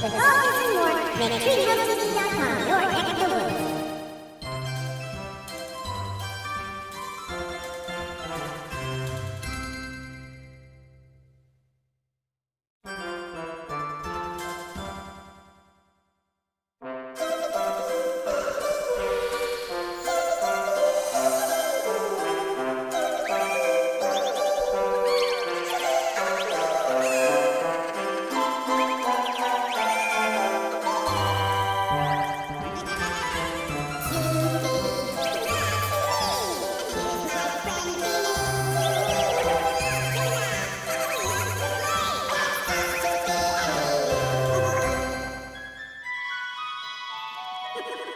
With all focus and more, retreat